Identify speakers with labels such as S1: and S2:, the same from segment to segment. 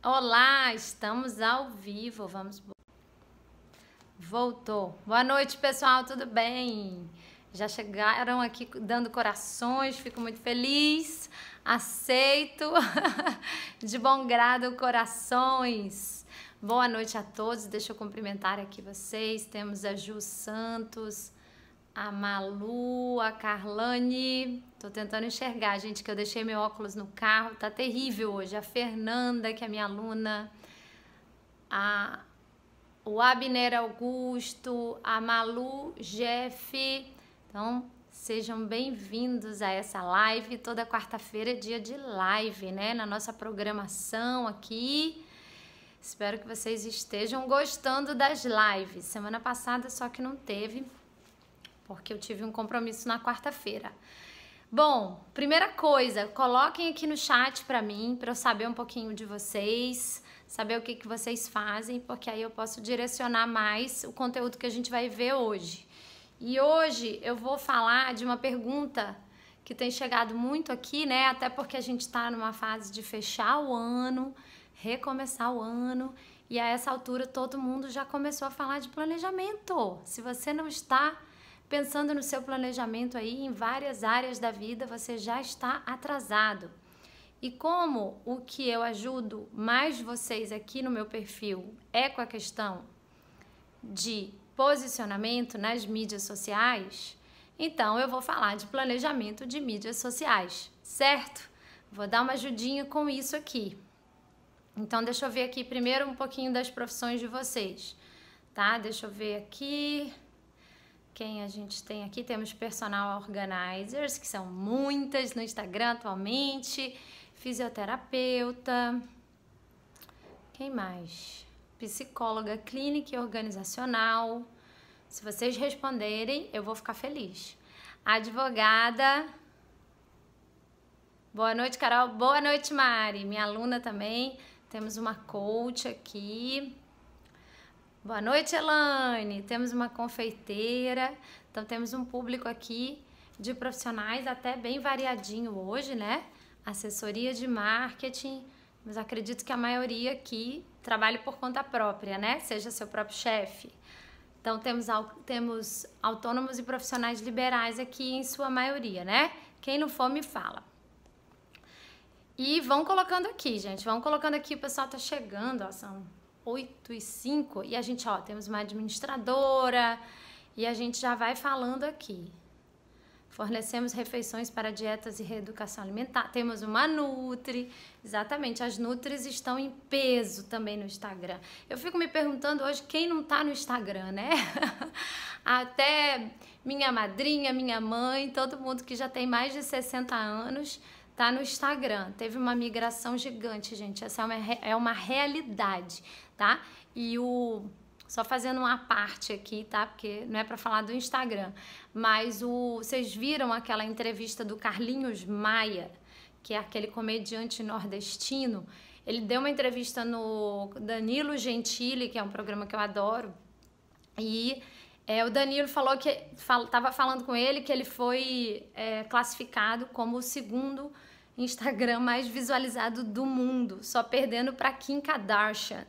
S1: Olá, estamos ao vivo. Vamos. Voltou. Boa noite, pessoal. Tudo bem? Já chegaram aqui dando corações. Fico muito feliz. Aceito. De bom grado, corações. Boa noite a todos. Deixa eu cumprimentar aqui vocês. Temos a Ju Santos a Malu, a Carlane. Tô tentando enxergar, gente, que eu deixei meu óculos no carro. Tá terrível hoje. A Fernanda, que é minha aluna. A o Abner Augusto, a Malu, Jeff. Então, sejam bem-vindos a essa live. Toda quarta-feira é dia de live, né? Na nossa programação aqui. Espero que vocês estejam gostando das lives. Semana passada só que não teve porque eu tive um compromisso na quarta-feira. Bom, primeira coisa, coloquem aqui no chat para mim, para eu saber um pouquinho de vocês, saber o que, que vocês fazem, porque aí eu posso direcionar mais o conteúdo que a gente vai ver hoje. E hoje eu vou falar de uma pergunta que tem chegado muito aqui, né? Até porque a gente está numa fase de fechar o ano, recomeçar o ano, e a essa altura todo mundo já começou a falar de planejamento. Se você não está pensando no seu planejamento aí em várias áreas da vida, você já está atrasado. E como o que eu ajudo mais vocês aqui no meu perfil é com a questão de posicionamento nas mídias sociais, então eu vou falar de planejamento de mídias sociais, certo? Vou dar uma ajudinha com isso aqui. Então deixa eu ver aqui primeiro um pouquinho das profissões de vocês, tá? Deixa eu ver aqui quem a gente tem aqui. Temos personal organizers, que são muitas no Instagram atualmente, fisioterapeuta. Quem mais? Psicóloga clínica e organizacional. Se vocês responderem, eu vou ficar feliz. Advogada. Boa noite, Carol. Boa noite, Mari. Minha aluna também. Temos uma coach aqui. Boa noite, Elane. Temos uma confeiteira, então temos um público aqui de profissionais até bem variadinho hoje, né? Assessoria de marketing, mas acredito que a maioria aqui trabalhe por conta própria, né? Seja seu próprio chefe. Então temos, temos autônomos e profissionais liberais aqui em sua maioria, né? Quem não for, me fala. E vão colocando aqui, gente. Vão colocando aqui, o pessoal tá chegando, ó, são 8 e 5 e a gente, ó, temos uma administradora e a gente já vai falando aqui. Fornecemos refeições para dietas e reeducação alimentar. Temos uma Nutri. Exatamente, as Nutris estão em peso também no Instagram. Eu fico me perguntando hoje quem não está no Instagram, né? Até minha madrinha, minha mãe, todo mundo que já tem mais de 60 anos tá no Instagram. Teve uma migração gigante, gente. Essa é uma, é uma realidade tá? E o só fazendo uma parte aqui, tá? Porque não é para falar do Instagram, mas o vocês viram aquela entrevista do Carlinhos Maia, que é aquele comediante nordestino? Ele deu uma entrevista no Danilo Gentili, que é um programa que eu adoro, e é, o Danilo falou que estava falando com ele que ele foi é, classificado como o segundo Instagram mais visualizado do mundo, só perdendo para Kim Kardashian.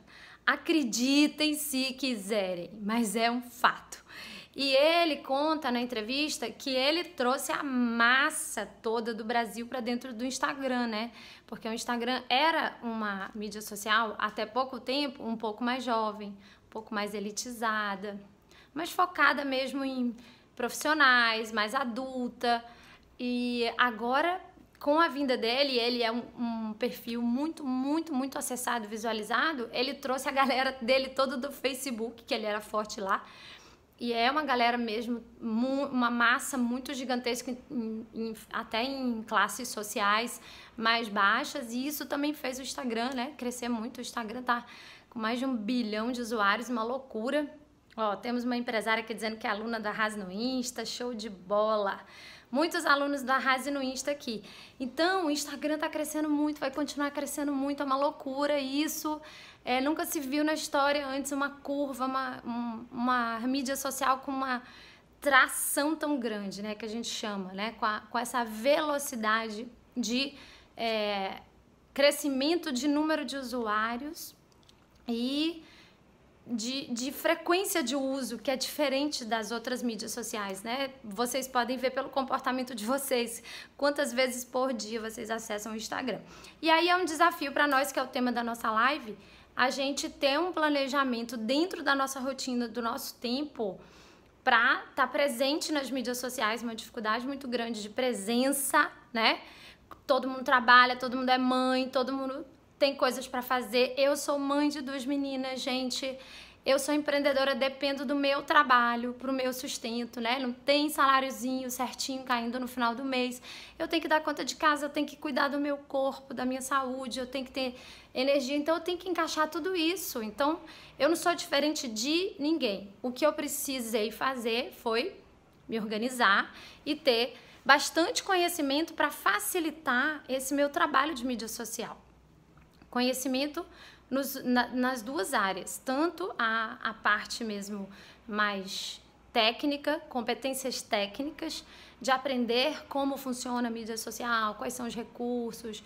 S1: Acreditem se quiserem, mas é um fato. E ele conta na entrevista que ele trouxe a massa toda do Brasil para dentro do Instagram, né? Porque o Instagram era uma mídia social até pouco tempo um pouco mais jovem, um pouco mais elitizada, mais focada mesmo em profissionais, mais adulta. E agora com a vinda dele, ele é um, um, perfil muito, muito, muito acessado, visualizado. Ele trouxe a galera dele toda do Facebook, que ele era forte lá. E é uma galera mesmo, uma massa muito gigantesca, em, em, até em classes sociais mais baixas. E isso também fez o Instagram, né? Crescer muito. O Instagram tá com mais de um bilhão de usuários, uma loucura. Ó, temos uma empresária aqui dizendo que é aluna da Raz no Insta, show de bola muitos alunos da Rase no Insta aqui. Então, o Instagram está crescendo muito, vai continuar crescendo muito, é uma loucura isso. É, nunca se viu na história antes uma curva, uma, uma mídia social com uma tração tão grande, né, que a gente chama, né, com, a, com essa velocidade de é, crescimento de número de usuários e de, de, frequência de uso, que é diferente das outras mídias sociais, né? Vocês podem ver pelo comportamento de vocês quantas vezes por dia vocês acessam o Instagram. E aí é um desafio para nós, que é o tema da nossa live, a gente ter um planejamento dentro da nossa rotina, do nosso tempo, para estar tá presente nas mídias sociais, uma dificuldade muito grande de presença, né? Todo mundo trabalha, todo mundo é mãe, todo mundo tem coisas para fazer. Eu sou mãe de duas meninas, gente. Eu sou empreendedora, dependo do meu trabalho para o meu sustento, né? Não tem saláriozinho certinho caindo no final do mês. Eu tenho que dar conta de casa, eu tenho que cuidar do meu corpo, da minha saúde, eu tenho que ter energia, então eu tenho que encaixar tudo isso. Então, eu não sou diferente de ninguém. O que eu precisei fazer foi me organizar e ter bastante conhecimento para facilitar esse meu trabalho de mídia social. Conhecimento nos, na, nas duas áreas, tanto a, a parte mesmo mais técnica, competências técnicas, de aprender como funciona a mídia social, quais são os recursos,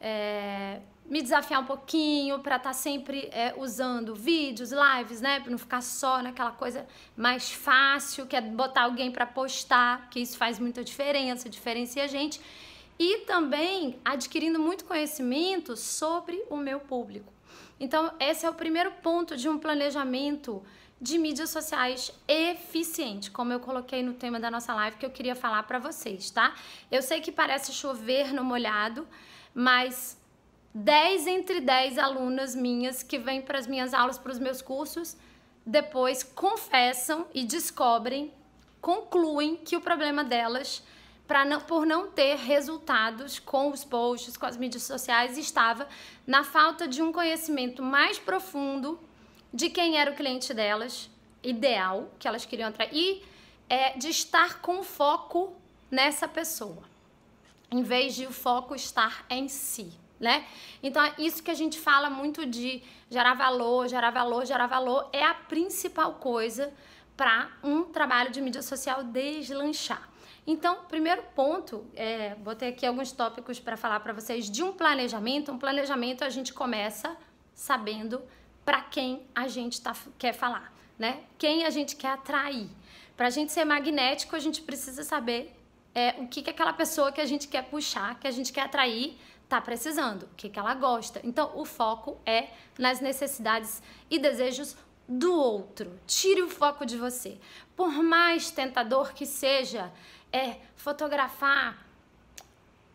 S1: é, me desafiar um pouquinho para estar tá sempre é, usando vídeos, lives, né? Para não ficar só naquela coisa mais fácil, que é botar alguém para postar, que isso faz muita diferença, diferencia a gente e também adquirindo muito conhecimento sobre o meu público. Então, esse é o primeiro ponto de um planejamento de mídias sociais eficiente, como eu coloquei no tema da nossa live que eu queria falar para vocês, tá? Eu sei que parece chover no molhado, mas 10 entre 10 alunas minhas que vêm para as minhas aulas, para os meus cursos, depois confessam e descobrem, concluem que o problema delas não, por não ter resultados com os posts, com as mídias sociais, estava na falta de um conhecimento mais profundo de quem era o cliente delas, ideal, que elas queriam atrair, e é, de estar com foco nessa pessoa, em vez de o foco estar em si. Né? Então, é isso que a gente fala muito de gerar valor, gerar valor, gerar valor, é a principal coisa para um trabalho de mídia social deslanchar. Então, primeiro ponto, é, botei aqui alguns tópicos para falar para vocês de um planejamento. Um planejamento a gente começa sabendo para quem a gente tá, quer falar, né? Quem a gente quer atrair. Para a gente ser magnético, a gente precisa saber é, o que, que aquela pessoa que a gente quer puxar, que a gente quer atrair, tá precisando, o que, que ela gosta. Então, o foco é nas necessidades e desejos do outro. Tire o foco de você. Por mais tentador que seja, é fotografar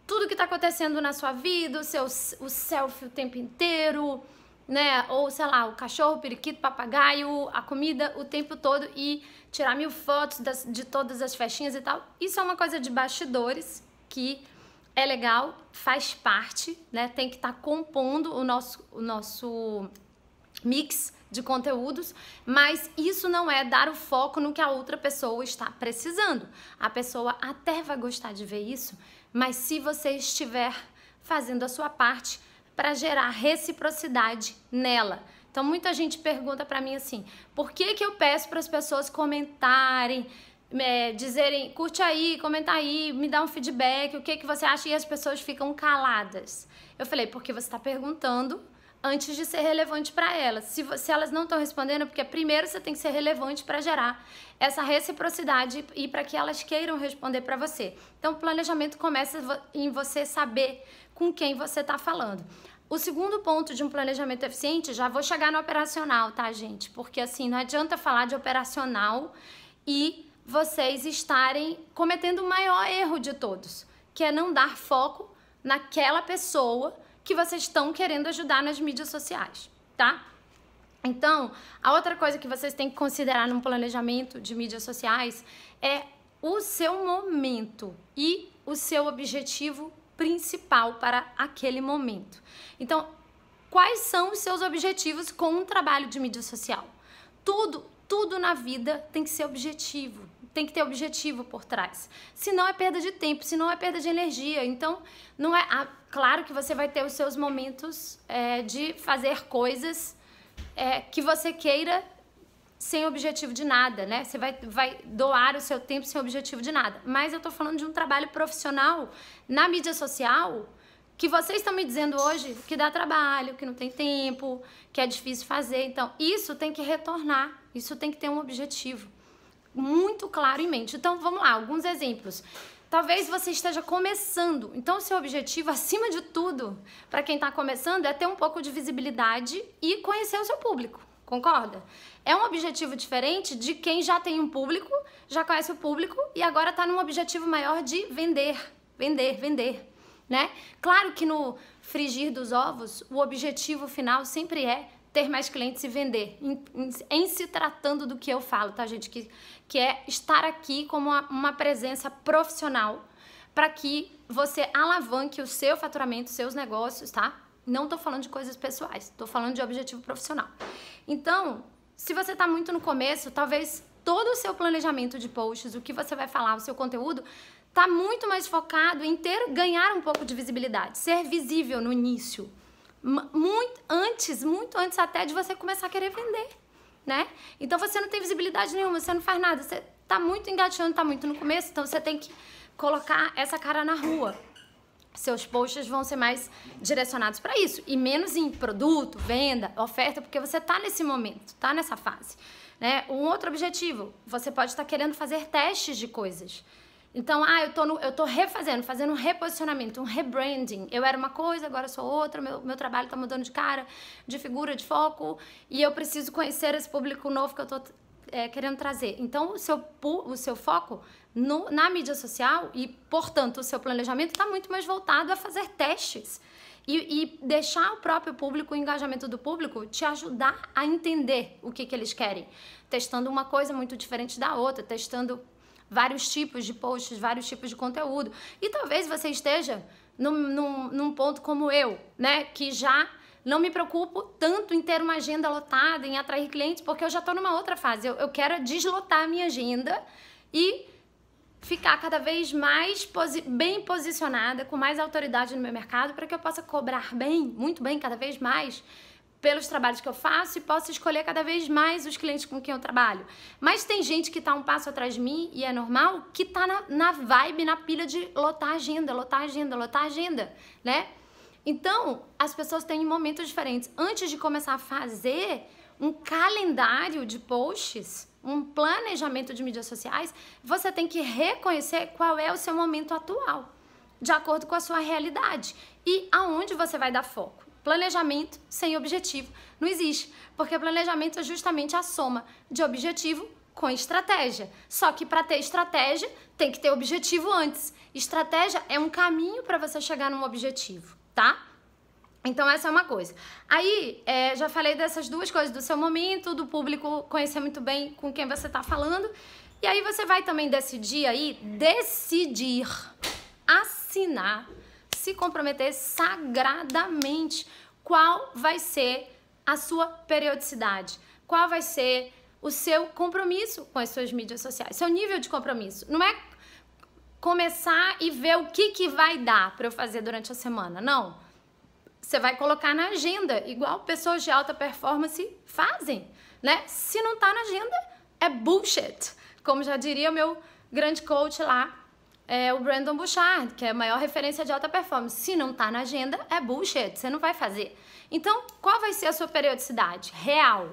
S1: tudo que está acontecendo na sua vida, o seu o selfie o tempo inteiro, né? Ou sei lá, o cachorro, o periquito, o papagaio, a comida o tempo todo e tirar mil fotos das, de todas as festinhas e tal. Isso é uma coisa de bastidores que é legal, faz parte, né? Tem que estar tá compondo o nosso, o nosso mix de conteúdos, mas isso não é dar o foco no que a outra pessoa está precisando. A pessoa até vai gostar de ver isso, mas se você estiver fazendo a sua parte para gerar reciprocidade nela. Então muita gente pergunta para mim assim: por que que eu peço para as pessoas comentarem, é, dizerem, curte aí, comenta aí, me dá um feedback, o que que você acha e as pessoas ficam caladas? Eu falei porque você está perguntando antes de ser relevante para elas. Se, se elas não estão respondendo, é porque primeiro você tem que ser relevante para gerar essa reciprocidade e para que elas queiram responder para você. Então, o planejamento começa em você saber com quem você está falando. O segundo ponto de um planejamento eficiente, já vou chegar no operacional, tá, gente? Porque assim, não adianta falar de operacional e vocês estarem cometendo o maior erro de todos, que é não dar foco naquela pessoa que vocês estão querendo ajudar nas mídias sociais, tá? Então, a outra coisa que vocês têm que considerar num planejamento de mídias sociais é o seu momento e o seu objetivo principal para aquele momento. Então, quais são os seus objetivos com um trabalho de mídia social? Tudo, tudo na vida tem que ser objetivo tem que ter objetivo por trás. Senão é perda de tempo, senão é perda de energia. Então, não é. Ah, claro que você vai ter os seus momentos é, de fazer coisas é, que você queira sem objetivo de nada, né? Você vai, vai doar o seu tempo sem objetivo de nada. Mas eu tô falando de um trabalho profissional na mídia social que vocês estão me dizendo hoje que dá trabalho, que não tem tempo, que é difícil fazer. Então, isso tem que retornar, isso tem que ter um objetivo muito claro em mente. Então, vamos lá, alguns exemplos. Talvez você esteja começando. Então, seu objetivo, acima de tudo, para quem está começando, é ter um pouco de visibilidade e conhecer o seu público. Concorda? É um objetivo diferente de quem já tem um público, já conhece o público e agora está num objetivo maior de vender, vender, vender, né? Claro que no frigir dos ovos, o objetivo final sempre é ter mais clientes e vender, em, em, em, se tratando do que eu falo, tá, gente? Que, que é estar aqui como uma, uma presença profissional para que você alavanque o seu faturamento, seus negócios, tá? Não tô falando de coisas pessoais, tô falando de objetivo profissional. Então, se você tá muito no começo, talvez todo o seu planejamento de posts, o que você vai falar, o seu conteúdo, tá muito mais focado em ter ganhar um pouco de visibilidade, ser visível no início muito antes, muito antes até de você começar a querer vender, né? Então você não tem visibilidade nenhuma, você não faz nada, você tá muito engateando, tá muito no começo, então você tem que colocar essa cara na rua. Seus posts vão ser mais direcionados para isso e menos em produto, venda, oferta, porque você tá nesse momento, tá nessa fase, né? Um outro objetivo, você pode estar querendo fazer testes de coisas. Então, ah, eu tô, no, eu tô refazendo, fazendo um reposicionamento, um rebranding. Eu era uma coisa, agora sou outra, meu, meu trabalho tá mudando de cara, de figura, de foco, e eu preciso conhecer esse público novo que eu tô é, querendo trazer. Então, o seu, o seu foco no, na mídia social e, portanto, o seu planejamento está muito mais voltado a fazer testes. E, e, deixar o próprio público, o engajamento do público, te ajudar a entender o que, que eles querem. Testando uma coisa muito diferente da outra, testando vários tipos de posts, vários tipos de conteúdo. E talvez você esteja num, num, num ponto como eu, né? Que já não me preocupo tanto em ter uma agenda lotada, em atrair clientes, porque eu já estou numa outra fase. Eu, eu quero deslotar a minha agenda e ficar cada vez mais posi bem posicionada, com mais autoridade no meu mercado, para que eu possa cobrar bem, muito bem, cada vez mais pelos trabalhos que eu faço e posso escolher cada vez mais os clientes com quem eu trabalho. Mas tem gente que está um passo atrás de mim e é normal que está na, na vibe, na pilha de lotar agenda, lotar agenda, lotar agenda, né? Então, as pessoas têm momentos diferentes. Antes de começar a fazer um calendário de posts, um planejamento de mídias sociais, você tem que reconhecer qual é o seu momento atual, de acordo com a sua realidade e aonde você vai dar foco. Planejamento sem objetivo não existe, porque planejamento é justamente a soma de objetivo com estratégia. Só que para ter estratégia, tem que ter objetivo antes. Estratégia é um caminho para você chegar num objetivo, tá? Então, essa é uma coisa. Aí, é, já falei dessas duas coisas, do seu momento, do público conhecer muito bem com quem você está falando. E aí, você vai também decidir aí, decidir, assinar se comprometer sagradamente qual vai ser a sua periodicidade, qual vai ser o seu compromisso com as suas mídias sociais, seu nível de compromisso. Não é começar e ver o que, que vai dar para eu fazer durante a semana, não. Você vai colocar na agenda, igual pessoas de alta performance fazem, né? Se não tá na agenda, é bullshit. Como já diria o meu grande coach lá, é o Brandon Bouchard, que é a maior referência de alta performance. Se não está na agenda, é bullshit, você não vai fazer. Então, qual vai ser a sua periodicidade? Real,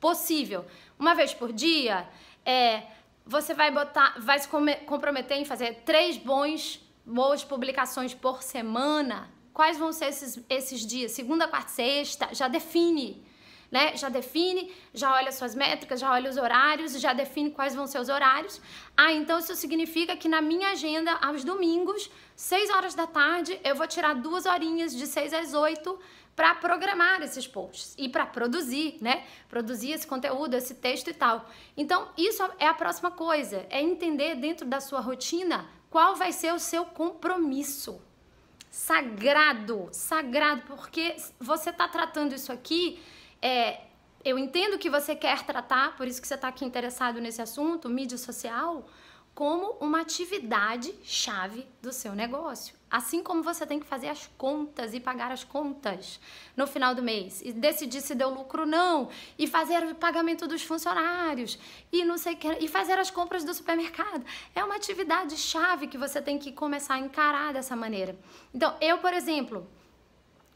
S1: possível. Uma vez por dia, é, você vai botar, vai se comprometer em fazer três bons, boas publicações por semana. Quais vão ser esses, esses dias? Segunda, quarta, sexta, já define né? Já define, já olha suas métricas, já olha os horários, já define quais vão ser os horários. Ah, então isso significa que na minha agenda, aos domingos, 6 horas da tarde, eu vou tirar duas horinhas de 6 às 8 para programar esses posts e para produzir, né? Produzir esse conteúdo, esse texto e tal. Então, isso é a próxima coisa, é entender dentro da sua rotina qual vai ser o seu compromisso. Sagrado, sagrado, porque você está tratando isso aqui é, eu entendo que você quer tratar, por isso que você está aqui interessado nesse assunto, mídia social, como uma atividade chave do seu negócio. Assim como você tem que fazer as contas e pagar as contas no final do mês e decidir se deu lucro ou não, e fazer o pagamento dos funcionários e não sei que, e fazer as compras do supermercado. É uma atividade chave que você tem que começar a encarar dessa maneira. Então, eu, por exemplo,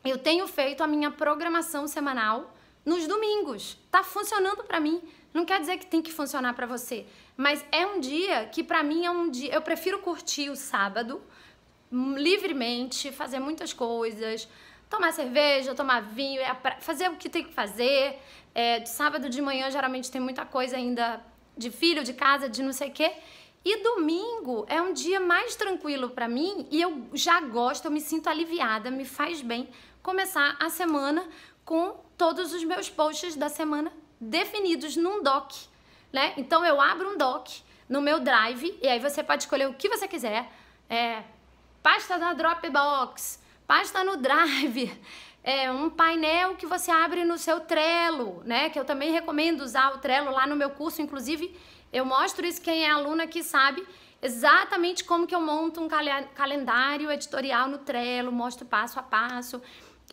S1: eu tenho feito a minha programação semanal nos domingos. Tá funcionando para mim. Não quer dizer que tem que funcionar para você, mas é um dia que para mim é um dia, eu prefiro curtir o sábado hum, livremente, fazer muitas coisas, tomar cerveja, tomar vinho, fazer o que tem que fazer. É, sábado de manhã geralmente tem muita coisa ainda de filho, de casa, de não sei o quê. E domingo é um dia mais tranquilo para mim e eu já gosto, eu me sinto aliviada, me faz bem começar a semana com todos os meus posts da semana definidos num doc, né? Então eu abro um doc no meu Drive e aí você pode escolher o que você quiser. É, pasta na Dropbox, pasta no Drive, é, um painel que você abre no seu Trello, né? Que eu também recomendo usar o Trello lá no meu curso, inclusive eu mostro isso quem é aluna que sabe exatamente como que eu monto um calendário editorial no Trello, mostro passo a passo.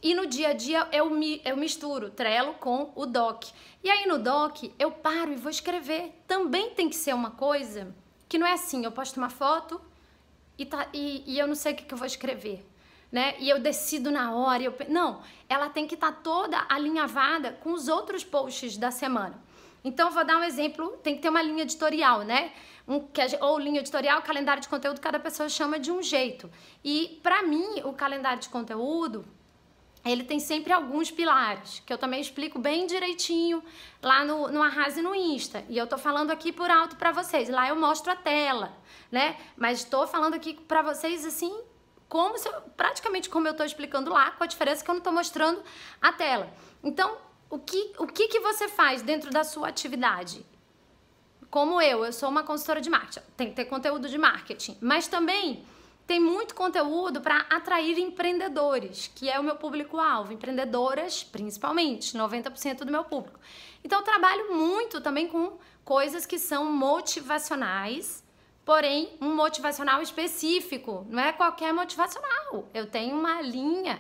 S1: E no dia a dia eu, mi, eu misturo Trello com o Doc. E aí no Doc eu paro e vou escrever. Também tem que ser uma coisa que não é assim, eu posto uma foto e, tá, e, e eu não sei o que, que eu vou escrever. Né? E eu decido na hora. Eu, não, ela tem que estar tá toda alinhavada com os outros posts da semana. Então, vou dar um exemplo: tem que ter uma linha editorial, né? Um, que, ou linha editorial, calendário de conteúdo, cada pessoa chama de um jeito. E, para mim, o calendário de conteúdo ele tem sempre alguns pilares, que eu também explico bem direitinho lá no, no Arrase no Insta. E eu tô falando aqui por alto para vocês. Lá eu mostro a tela, né? Mas estou falando aqui para vocês assim, como eu, praticamente como eu tô explicando lá, com a diferença que eu não tô mostrando a tela. Então, o que, o que, que você faz dentro da sua atividade? Como eu, eu sou uma consultora de marketing, tem que ter conteúdo de marketing, mas também tem muito conteúdo para atrair empreendedores, que é o meu público-alvo, empreendedoras principalmente, 90% do meu público. Então eu trabalho muito também com coisas que são motivacionais, porém um motivacional específico, não é qualquer motivacional. Eu tenho uma linha,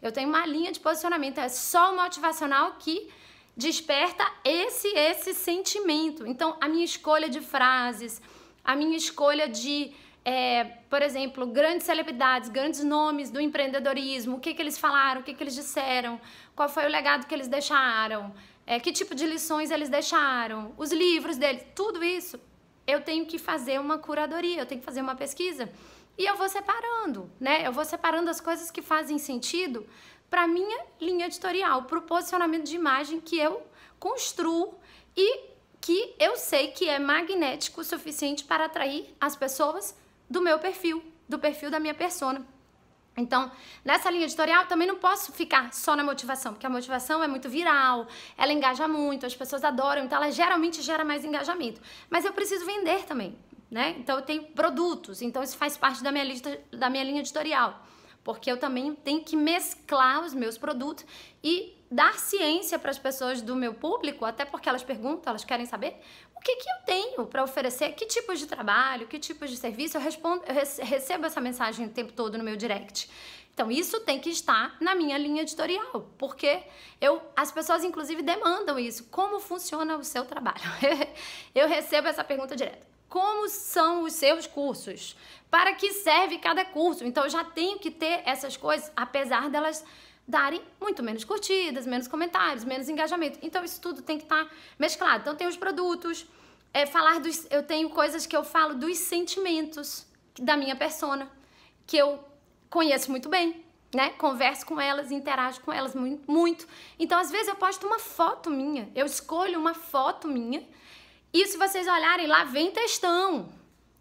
S1: eu tenho uma linha de posicionamento, é só o motivacional que desperta esse esse sentimento. Então a minha escolha de frases, a minha escolha de é, por exemplo, grandes celebridades, grandes nomes do empreendedorismo, o que, que eles falaram, o que, que eles disseram, qual foi o legado que eles deixaram, é, que tipo de lições eles deixaram, os livros deles, tudo isso eu tenho que fazer uma curadoria, eu tenho que fazer uma pesquisa e eu vou separando, né? Eu vou separando as coisas que fazem sentido para minha linha editorial, para o posicionamento de imagem que eu construo e que eu sei que é magnético o suficiente para atrair as pessoas do meu perfil, do perfil da minha persona. Então, nessa linha editorial, também não posso ficar só na motivação, porque a motivação é muito viral, ela engaja muito, as pessoas adoram, então ela geralmente gera mais engajamento. Mas eu preciso vender também, né? Então eu tenho produtos, então isso faz parte da minha lista, da minha linha editorial, porque eu também tenho que mesclar os meus produtos e dar ciência para as pessoas do meu público, até porque elas perguntam, elas querem saber que, que eu tenho para oferecer, que tipos de trabalho, que tipos de serviço. Eu, respondo, eu recebo essa mensagem o tempo todo no meu direct. Então, isso tem que estar na minha linha editorial, porque eu, as pessoas, inclusive, demandam isso. Como funciona o seu trabalho? eu recebo essa pergunta direta. Como são os seus cursos? Para que serve cada curso? Então, eu já tenho que ter essas coisas, apesar delas darem muito menos curtidas, menos comentários, menos engajamento. Então isso tudo tem que estar tá mesclado. Então tem os produtos, é, falar dos, eu tenho coisas que eu falo dos sentimentos da minha persona, que eu conheço muito bem, né? Converso com elas, interajo com elas muito, muito. Então às vezes eu posto uma foto minha, eu escolho uma foto minha. E se vocês olharem lá, vem textão.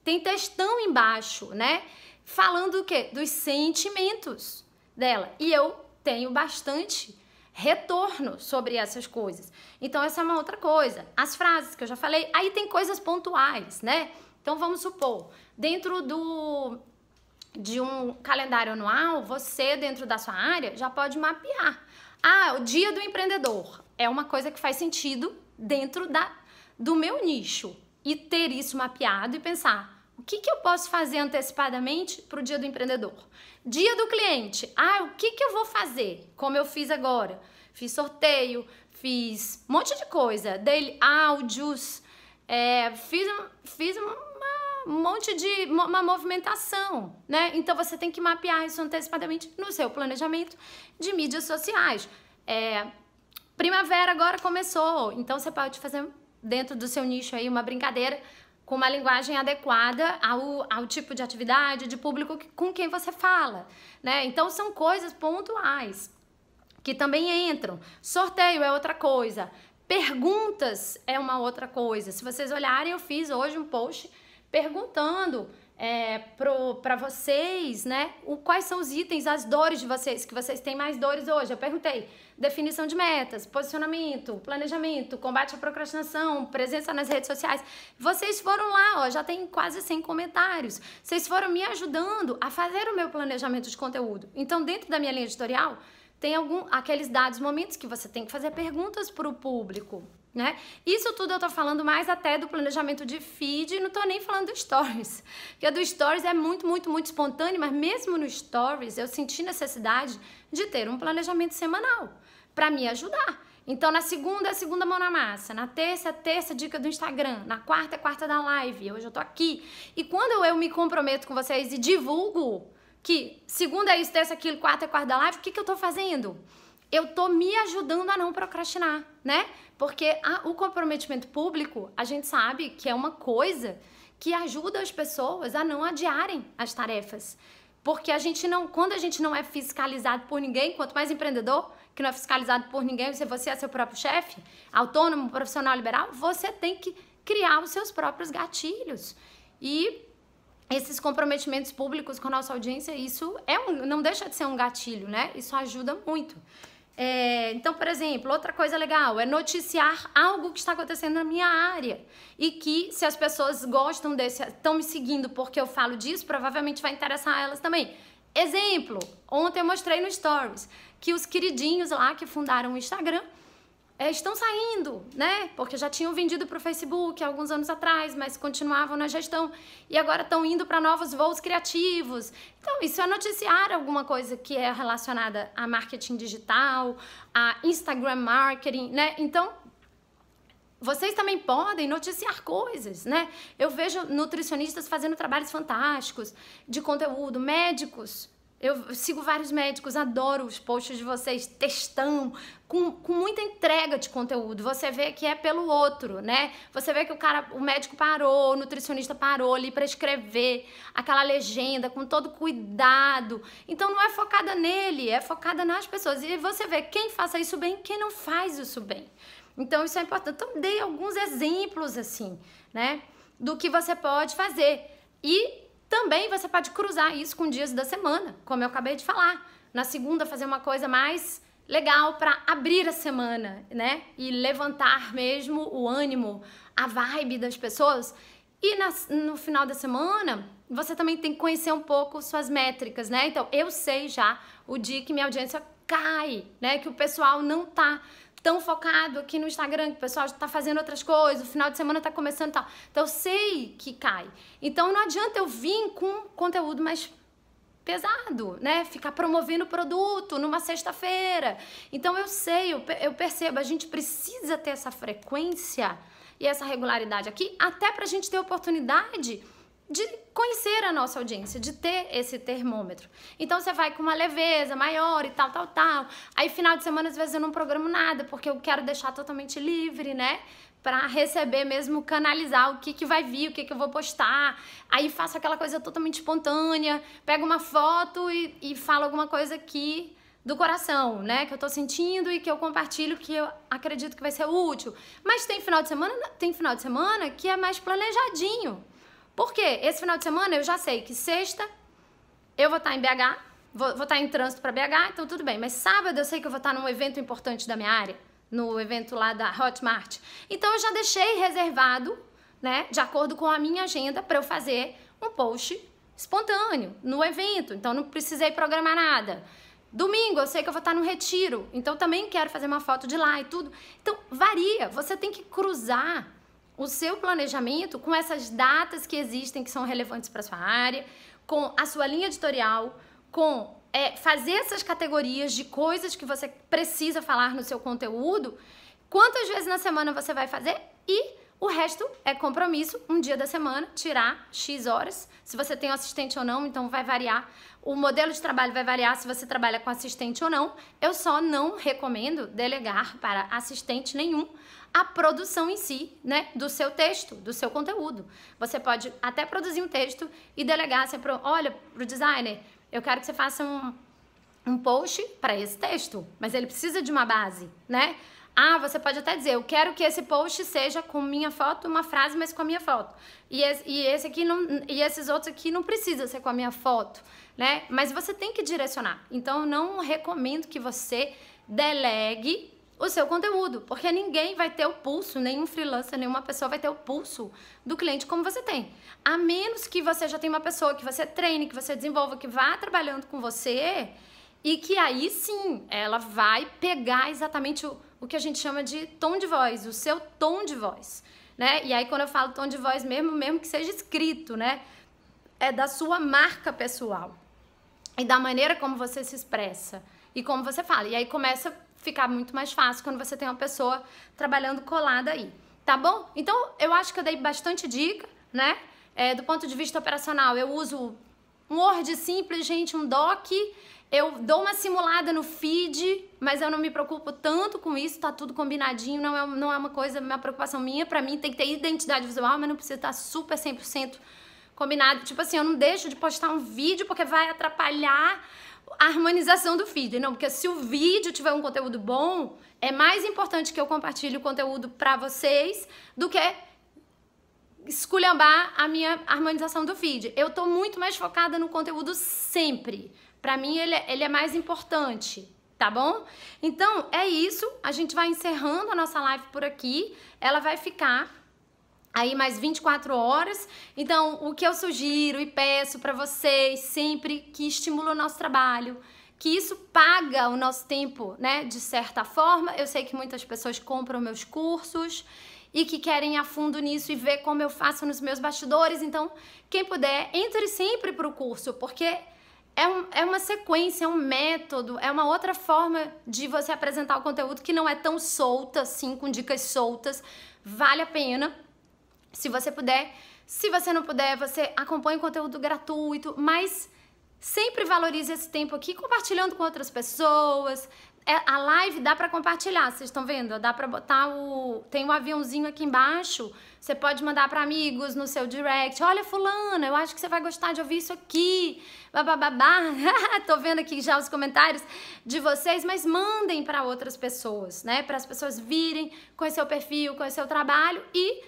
S1: Tem textão embaixo, né? Falando o quê? Dos sentimentos dela. E eu tenho bastante retorno sobre essas coisas. Então, essa é uma outra coisa. As frases que eu já falei, aí tem coisas pontuais, né? Então, vamos supor, dentro do de um calendário anual, você, dentro da sua área, já pode mapear. Ah, o dia do empreendedor é uma coisa que faz sentido dentro da, do meu nicho. E ter isso mapeado e pensar O que, que eu posso fazer antecipadamente para o dia do empreendedor? Dia do cliente. Ah, o que, que eu vou fazer? Como eu fiz agora. Fiz sorteio, fiz um monte de coisa. Dei áudios, é, fiz, fiz um monte de uma movimentação, né? Então você tem que mapear isso antecipadamente no seu planejamento de mídias sociais. É, primavera agora começou, então você pode fazer dentro do seu nicho aí uma brincadeira com uma linguagem adequada ao, ao tipo de atividade, de público que, com quem você fala, né? Então são coisas pontuais que também entram. Sorteio é outra coisa. Perguntas é uma outra coisa. Se vocês olharem, eu fiz hoje um post perguntando é, para vocês, né, o, quais são os itens, as dores de vocês, que vocês têm mais dores hoje. Eu perguntei definição de metas, posicionamento, planejamento, combate à procrastinação, presença nas redes sociais. Vocês foram lá, ó, já tem quase 100 comentários. Vocês foram me ajudando a fazer o meu planejamento de conteúdo. Então, dentro da minha linha editorial, tem algum, aqueles dados momentos que você tem que fazer perguntas para o público. Né? Isso tudo eu tô falando mais até do planejamento de feed, não tô nem falando do stories. Porque do stories é muito, muito, muito espontâneo, mas mesmo no stories eu senti necessidade de ter um planejamento semanal para me ajudar. Então, na segunda é a segunda mão na massa, na terça é a terça dica do Instagram, na quarta é a quarta da live, hoje eu tô aqui. E quando eu me comprometo com vocês e divulgo que segunda é isso, terça é aquilo, quarta é quarta da live, o que, que eu tô fazendo? Eu tô me ajudando a não procrastinar, né? Porque a, o comprometimento público, a gente sabe que é uma coisa que ajuda as pessoas a não adiarem as tarefas. Porque a gente não, quando a gente não é fiscalizado por ninguém, quanto mais empreendedor, que não é fiscalizado por ninguém, se você é seu próprio chefe, autônomo, profissional liberal, você tem que criar os seus próprios gatilhos. E esses comprometimentos públicos com a nossa audiência, isso é um, não deixa de ser um gatilho, né? Isso ajuda muito. É, então, por exemplo, outra coisa legal é noticiar algo que está acontecendo na minha área e que se as pessoas gostam desse, estão me seguindo porque eu falo disso, provavelmente vai interessar elas também. Exemplo, ontem eu mostrei no Stories que os queridinhos lá que fundaram o Instagram é, estão saindo, né? Porque já tinham vendido para o Facebook alguns anos atrás, mas continuavam na gestão e agora estão indo para novos voos criativos. Então, isso é noticiar alguma coisa que é relacionada a marketing digital, a Instagram marketing, né? Então, vocês também podem noticiar coisas, né? Eu vejo nutricionistas fazendo trabalhos fantásticos de conteúdo, médicos eu sigo vários médicos, adoro os posts de vocês, textão, com, com muita entrega de conteúdo. Você vê que é pelo outro, né? Você vê que o cara, o médico parou, o nutricionista parou ali para escrever aquela legenda com todo cuidado. Então não é focada nele, é focada nas pessoas. E você vê quem faça isso bem, quem não faz isso bem. Então isso é importante. Então dei alguns exemplos assim, né, do que você pode fazer. E também você pode cruzar isso com dias da semana, como eu acabei de falar. Na segunda, fazer uma coisa mais legal para abrir a semana, né? E levantar mesmo o ânimo, a vibe das pessoas. E no final da semana, você também tem que conhecer um pouco suas métricas, né? Então, eu sei já o dia que minha audiência cai, né? Que o pessoal não tá tão focado aqui no Instagram, que o pessoal está fazendo outras coisas, o final de semana está começando e tal. Então eu sei que cai. Então não adianta eu vir com conteúdo mais pesado, né? Ficar promovendo produto numa sexta-feira. Então eu sei, eu, eu percebo, a gente precisa ter essa frequência e essa regularidade aqui, até para a gente ter oportunidade de conhecer a nossa audiência, de ter esse termômetro. Então você vai com uma leveza maior e tal, tal, tal. Aí final de semana às vezes eu não programo nada, porque eu quero deixar totalmente livre, né? Para receber mesmo, canalizar o que, que vai vir, o que, que eu vou postar. Aí faço aquela coisa totalmente espontânea, pego uma foto e, e falo alguma coisa aqui do coração, né? Que eu tô sentindo e que eu compartilho que eu acredito que vai ser útil. Mas tem final de semana, tem final de semana que é mais planejadinho. Por quê? Esse final de semana eu já sei que sexta eu vou estar em BH, vou, vou estar em trânsito para BH, então tudo bem. Mas sábado eu sei que eu vou estar num evento importante da minha área, no evento lá da Hotmart. Então eu já deixei reservado, né, de acordo com a minha agenda, para eu fazer um post espontâneo no evento. Então não precisei programar nada. Domingo eu sei que eu vou estar no retiro, então também quero fazer uma foto de lá e tudo. Então varia, você tem que cruzar o seu planejamento com essas datas que existem que são relevantes para sua área, com a sua linha editorial, com é, fazer essas categorias de coisas que você precisa falar no seu conteúdo, quantas vezes na semana você vai fazer e o resto é compromisso, um dia da semana, tirar X horas. Se você tem um assistente ou não, então vai variar. O modelo de trabalho vai variar se você trabalha com assistente ou não. Eu só não recomendo delegar para assistente nenhum a produção em si, né, do seu texto, do seu conteúdo. Você pode até produzir um texto e delegar assim, pro, olha, para o designer, eu quero que você faça um, um post para esse texto, mas ele precisa de uma base, né? Ah, você pode até dizer, eu quero que esse post seja com minha foto, uma frase, mas com a minha foto. E esse, e esse aqui não, e esses outros aqui não precisa ser com a minha foto, né? Mas você tem que direcionar. Então, eu não recomendo que você delegue o seu conteúdo, porque ninguém vai ter o pulso, nenhum freelancer, nenhuma pessoa vai ter o pulso do cliente como você tem. A menos que você já tenha uma pessoa que você treine, que você desenvolva, que vá trabalhando com você e que aí sim ela vai pegar exatamente o o que a gente chama de tom de voz, o seu tom de voz, né? E aí quando eu falo tom de voz mesmo, mesmo que seja escrito, né? É da sua marca pessoal e da maneira como você se expressa e como você fala. E aí começa a ficar muito mais fácil quando você tem uma pessoa trabalhando colada aí, tá bom? Então eu acho que eu dei bastante dica, né? É, do ponto de vista operacional, eu uso um Word simples, gente, um doc eu dou uma simulada no feed, mas eu não me preocupo tanto com isso, tá tudo combinadinho, não é, não é uma coisa, uma preocupação minha. Para mim tem que ter identidade visual, mas não precisa estar super 100% combinado. Tipo assim, eu não deixo de postar um vídeo porque vai atrapalhar a harmonização do feed. Não, porque se o vídeo tiver um conteúdo bom, é mais importante que eu compartilhe o conteúdo para vocês do que esculhambar a minha harmonização do feed. Eu tô muito mais focada no conteúdo sempre. Para mim, ele, é, ele é mais importante, tá bom? Então, é isso. A gente vai encerrando a nossa live por aqui. Ela vai ficar aí mais 24 horas. Então, o que eu sugiro e peço para vocês sempre que estimula o nosso trabalho, que isso paga o nosso tempo, né? De certa forma. Eu sei que muitas pessoas compram meus cursos e que querem ir a fundo nisso e ver como eu faço nos meus bastidores. Então, quem puder, entre sempre para o curso, porque é, um, é uma sequência, é um método, é uma outra forma de você apresentar o conteúdo que não é tão solta, assim, com dicas soltas. Vale a pena. Se você puder. Se você não puder, você acompanha o conteúdo gratuito, mas sempre valorize esse tempo aqui compartilhando com outras pessoas, é, a live dá para compartilhar, vocês estão vendo? Dá para botar o tem um aviãozinho aqui embaixo. Você pode mandar para amigos no seu direct. Olha, fulana, eu acho que você vai gostar de ouvir isso aqui. Bababá. Tô vendo aqui já os comentários de vocês, mas mandem para outras pessoas, né? Para as pessoas virem, conhecer o perfil, conhecer o trabalho e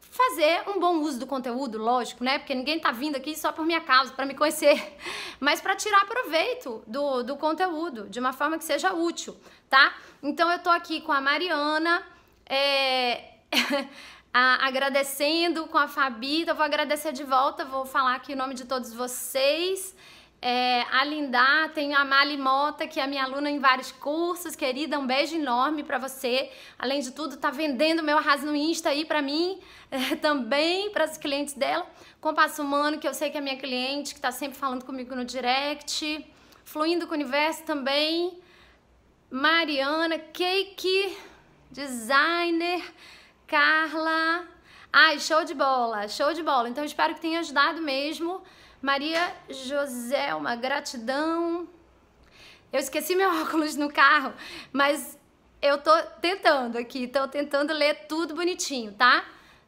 S1: fazer um bom uso do conteúdo, lógico, né? Porque ninguém tá vindo aqui só por minha causa, para me conhecer, mas para tirar proveito do, do conteúdo, de uma forma que seja útil, tá? Então eu tô aqui com a Mariana, é... a, agradecendo com a Fabi, então vou agradecer de volta, vou falar aqui o nome de todos vocês. É, a Lindá, tem a Mali Mota, que é minha aluna em vários cursos, querida, um beijo enorme para você. Além de tudo, tá vendendo meu arraso no Insta aí para mim, é, também para os clientes dela. Compasso Humano, que eu sei que é minha cliente, que tá sempre falando comigo no direct. Fluindo com o Universo também. Mariana, Cake, Designer, Carla. Ai, show de bola, show de bola. Então, espero que tenha ajudado mesmo. Maria Joselma, gratidão. Eu esqueci meu óculos no carro, mas eu tô tentando aqui, tô tentando ler tudo bonitinho, tá?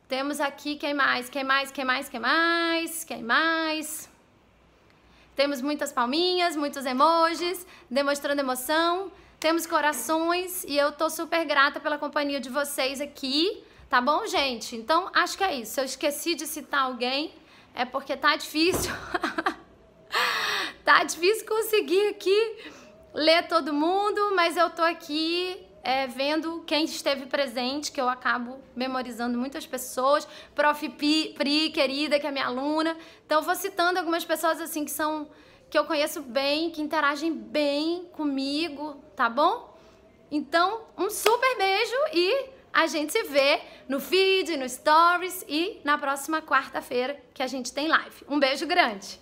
S1: Temos aqui quem mais, quem mais, quem mais, quem mais, quem mais. Temos muitas palminhas, muitos emojis, demonstrando emoção. Temos corações e eu tô super grata pela companhia de vocês aqui, tá bom, gente? Então, acho que é isso. Se eu esqueci de citar alguém, é porque tá difícil. tá difícil conseguir aqui ler todo mundo, mas eu tô aqui é, vendo quem esteve presente, que eu acabo memorizando muitas pessoas. Prof. Pri, querida, que é minha aluna. Então, vou citando algumas pessoas assim que são que eu conheço bem, que interagem bem comigo, tá bom? Então, um super beijo e a gente se vê no feed, no stories e na próxima quarta-feira que a gente tem live. Um beijo grande!